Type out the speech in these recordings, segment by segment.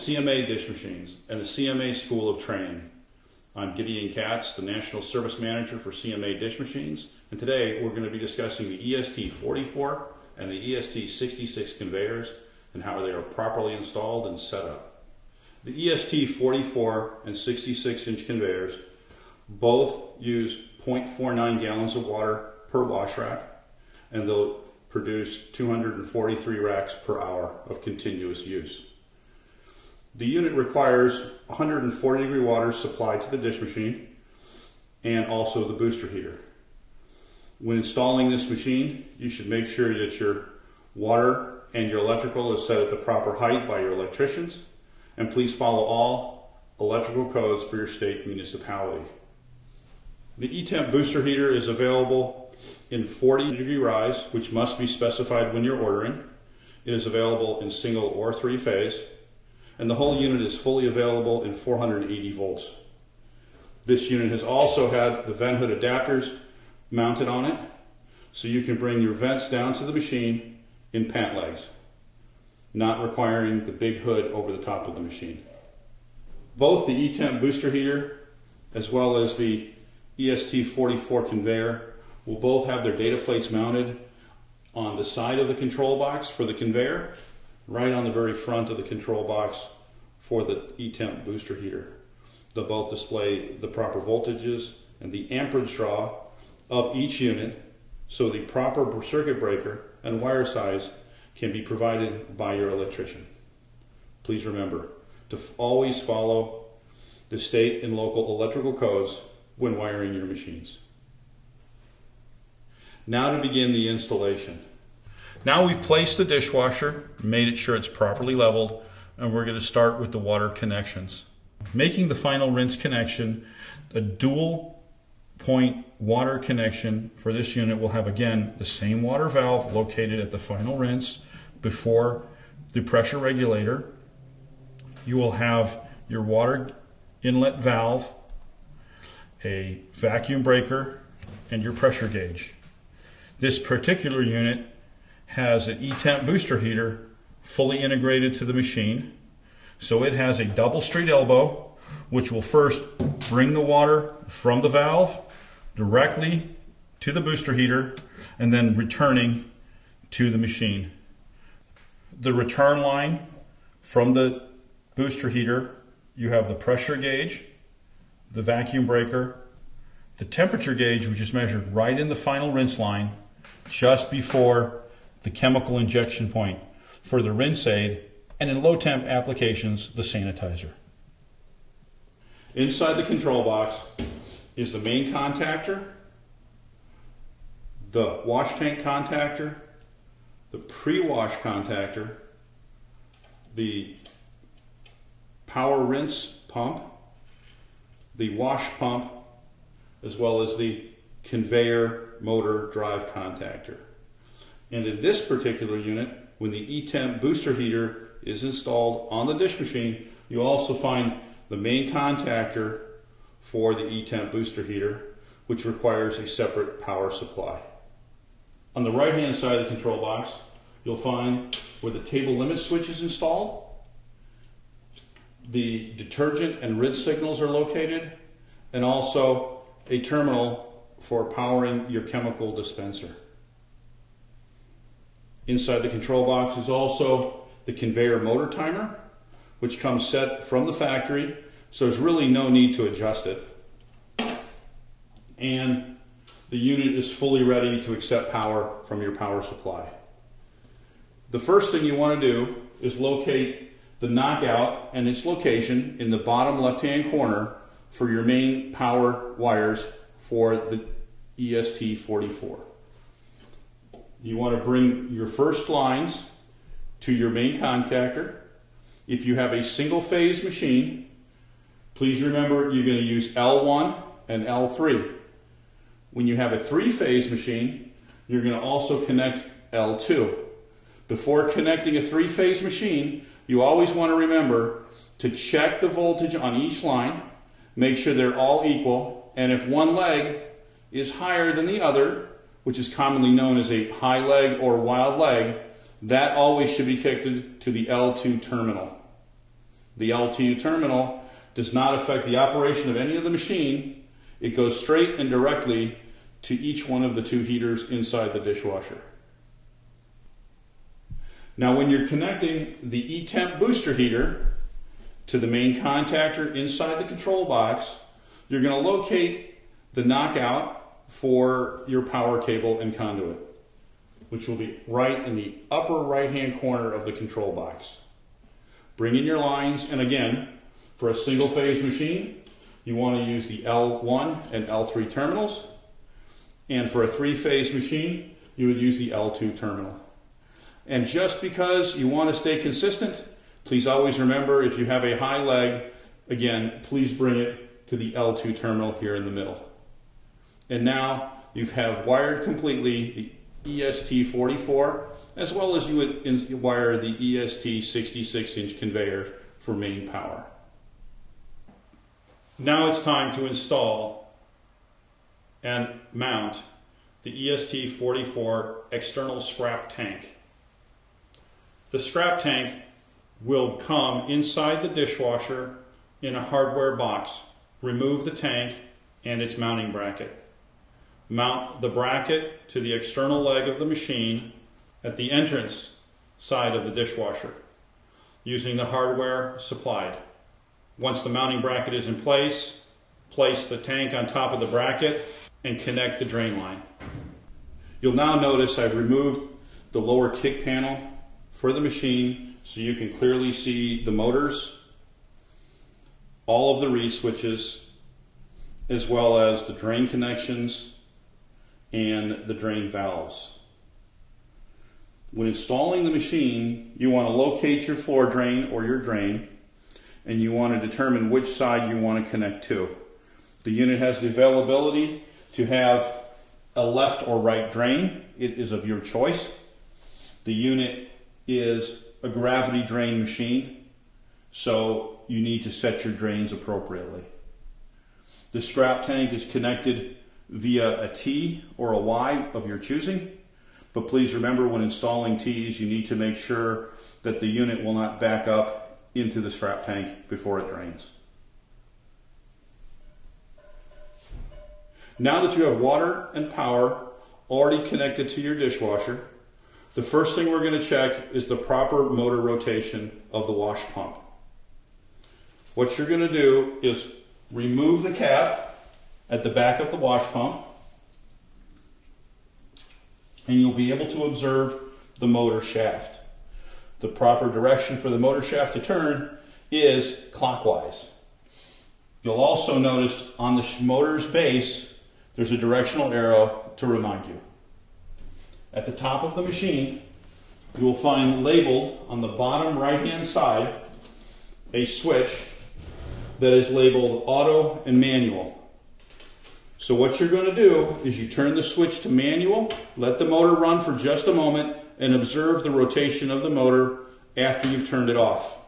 CMA Dish Machines and the CMA School of Training. I'm Gideon Katz, the National Service Manager for CMA Dish Machines, and today we're going to be discussing the EST 44 and the EST 66 conveyors and how they are properly installed and set up. The EST 44 and 66 inch conveyors both use 0.49 gallons of water per wash rack and they'll produce 243 racks per hour of continuous use. The unit requires 140 degree water supplied to the dish machine and also the booster heater. When installing this machine, you should make sure that your water and your electrical is set at the proper height by your electricians and please follow all electrical codes for your state municipality. The E-Temp booster heater is available in 40 degree rise, which must be specified when you're ordering. It is available in single or three phase and the whole unit is fully available in 480 volts. This unit has also had the vent hood adapters mounted on it, so you can bring your vents down to the machine in pant legs, not requiring the big hood over the top of the machine. Both the E-Temp booster heater as well as the EST44 conveyor will both have their data plates mounted on the side of the control box for the conveyor right on the very front of the control box for the E-Temp booster heater. They'll both display the proper voltages and the amperage draw of each unit so the proper circuit breaker and wire size can be provided by your electrician. Please remember to always follow the state and local electrical codes when wiring your machines. Now to begin the installation. Now we've placed the dishwasher, made it sure it's properly leveled, and we're going to start with the water connections. Making the final rinse connection, a dual point water connection for this unit will have again the same water valve located at the final rinse before the pressure regulator. You will have your water inlet valve, a vacuum breaker, and your pressure gauge. This particular unit has an E-Temp booster heater fully integrated to the machine. So it has a double straight elbow, which will first bring the water from the valve directly to the booster heater and then returning to the machine. The return line from the booster heater, you have the pressure gauge, the vacuum breaker, the temperature gauge, which is measured right in the final rinse line just before the chemical injection point for the rinse aid, and in low temp applications, the sanitizer. Inside the control box is the main contactor, the wash tank contactor, the pre-wash contactor, the power rinse pump, the wash pump, as well as the conveyor motor drive contactor. And in this particular unit, when the E-Temp booster heater is installed on the dish machine, you also find the main contactor for the E-Temp booster heater, which requires a separate power supply. On the right hand side of the control box, you'll find where the table limit switch is installed, the detergent and rinse signals are located, and also a terminal for powering your chemical dispenser. Inside the control box is also the conveyor motor timer, which comes set from the factory, so there's really no need to adjust it. And the unit is fully ready to accept power from your power supply. The first thing you want to do is locate the knockout and its location in the bottom left-hand corner for your main power wires for the EST44 you want to bring your first lines to your main contactor. If you have a single phase machine, please remember you're going to use L1 and L3. When you have a three phase machine, you're going to also connect L2. Before connecting a three phase machine, you always want to remember to check the voltage on each line, make sure they're all equal, and if one leg is higher than the other, which is commonly known as a high leg or wild leg, that always should be connected to the L2 terminal. the L2 terminal does not affect the operation of any of the machine. It goes straight and directly to each one of the two heaters inside the dishwasher. Now when you're connecting the E-Temp booster heater to the main contactor inside the control box, you're going to locate the knockout for your power cable and conduit, which will be right in the upper right hand corner of the control box. Bring in your lines, and again, for a single phase machine, you want to use the L1 and L3 terminals. And for a three phase machine, you would use the L2 terminal. And just because you want to stay consistent, please always remember if you have a high leg, again, please bring it to the L2 terminal here in the middle. And now you have wired completely the EST44 as well as you would wire the EST 66 inch conveyor for main power. Now it's time to install and mount the EST44 external scrap tank. The scrap tank will come inside the dishwasher in a hardware box. Remove the tank and its mounting bracket. Mount the bracket to the external leg of the machine at the entrance side of the dishwasher using the hardware supplied. Once the mounting bracket is in place, place the tank on top of the bracket and connect the drain line. You'll now notice I've removed the lower kick panel for the machine so you can clearly see the motors, all of the reed switches, as well as the drain connections and the drain valves. When installing the machine, you want to locate your floor drain or your drain and you want to determine which side you want to connect to. The unit has the availability to have a left or right drain. It is of your choice. The unit is a gravity drain machine, so you need to set your drains appropriately. The scrap tank is connected via a T or a Y of your choosing. But please remember when installing T's, you need to make sure that the unit will not back up into the scrap tank before it drains. Now that you have water and power already connected to your dishwasher, the first thing we're going to check is the proper motor rotation of the wash pump. What you're going to do is remove the cap at the back of the wash pump and you'll be able to observe the motor shaft. The proper direction for the motor shaft to turn is clockwise. You'll also notice on the motor's base, there's a directional arrow to remind you. At the top of the machine, you will find labeled on the bottom right hand side a switch that is labeled auto and manual. So what you're going to do is you turn the switch to manual, let the motor run for just a moment, and observe the rotation of the motor after you've turned it off.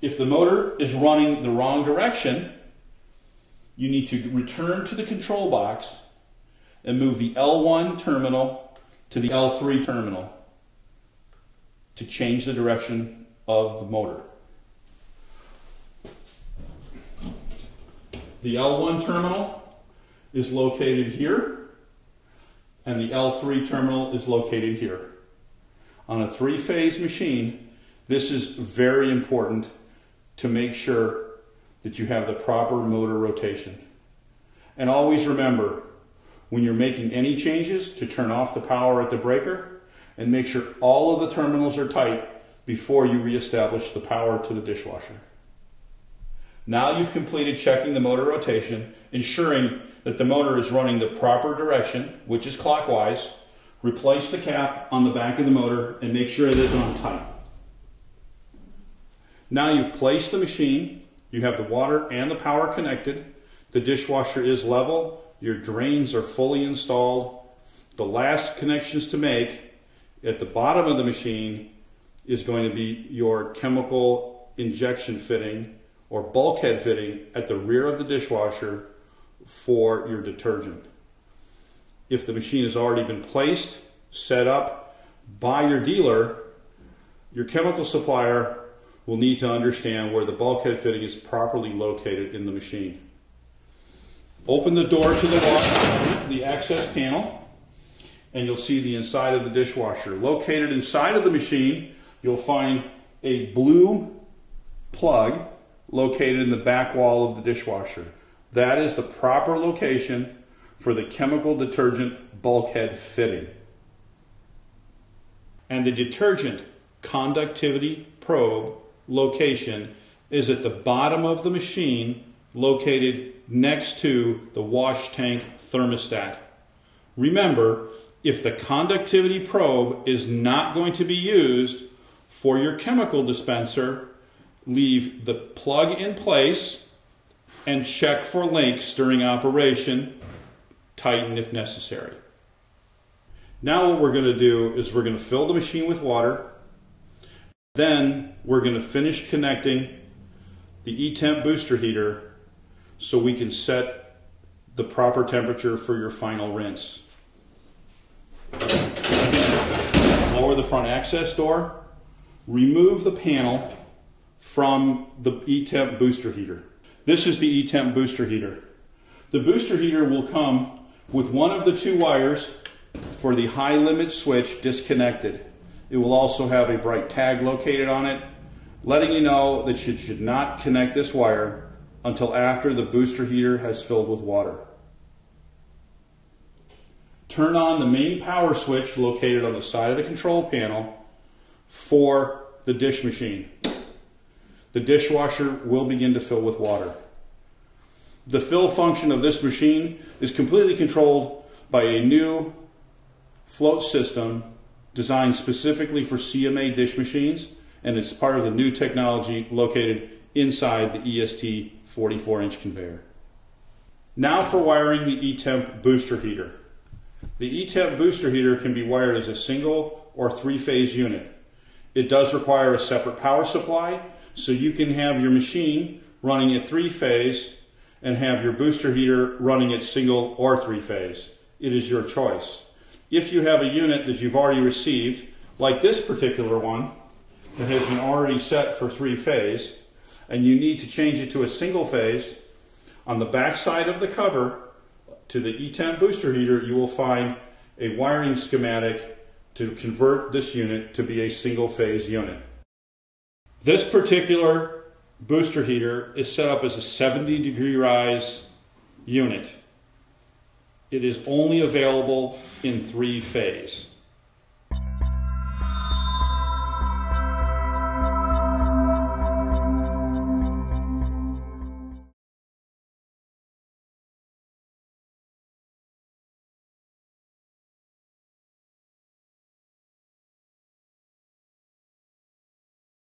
If the motor is running the wrong direction, you need to return to the control box and move the L1 terminal to the L3 terminal to change the direction of the motor. The L1 terminal is located here, and the L3 terminal is located here. On a three-phase machine, this is very important to make sure that you have the proper motor rotation. And always remember, when you're making any changes, to turn off the power at the breaker and make sure all of the terminals are tight before you reestablish the power to the dishwasher. Now you've completed checking the motor rotation, ensuring that the motor is running the proper direction, which is clockwise, replace the cap on the back of the motor and make sure it is on tight. Now you've placed the machine, you have the water and the power connected, the dishwasher is level, your drains are fully installed. The last connections to make at the bottom of the machine is going to be your chemical injection fitting or bulkhead fitting at the rear of the dishwasher for your detergent. If the machine has already been placed, set up by your dealer, your chemical supplier will need to understand where the bulkhead fitting is properly located in the machine. Open the door to the wash, the access panel, and you'll see the inside of the dishwasher. Located inside of the machine, you'll find a blue plug located in the back wall of the dishwasher. That is the proper location for the chemical detergent bulkhead fitting. And the detergent conductivity probe location is at the bottom of the machine located next to the wash tank thermostat. Remember, if the conductivity probe is not going to be used for your chemical dispenser, leave the plug in place and check for leaks during operation, tighten if necessary. Now what we're going to do is we're going to fill the machine with water, then we're going to finish connecting the E-Temp booster heater so we can set the proper temperature for your final rinse. Lower the front access door, remove the panel from the E-Temp booster heater. This is the E-Temp booster heater. The booster heater will come with one of the two wires for the high limit switch disconnected. It will also have a bright tag located on it, letting you know that you should not connect this wire until after the booster heater has filled with water. Turn on the main power switch located on the side of the control panel for the dish machine. The dishwasher will begin to fill with water. The fill function of this machine is completely controlled by a new float system designed specifically for CMA dish machines, and it's part of the new technology located inside the EST 44 inch conveyor. Now for wiring the E-Temp booster heater. The E-Temp booster heater can be wired as a single or three phase unit. It does require a separate power supply, so you can have your machine running at three phase and have your booster heater running at single or three phase. It is your choice. If you have a unit that you've already received, like this particular one, that has been already set for three phase, and you need to change it to a single phase, on the back side of the cover to the E-Temp booster heater, you will find a wiring schematic to convert this unit to be a single phase unit. This particular booster heater is set up as a 70 degree rise unit. It is only available in three phase.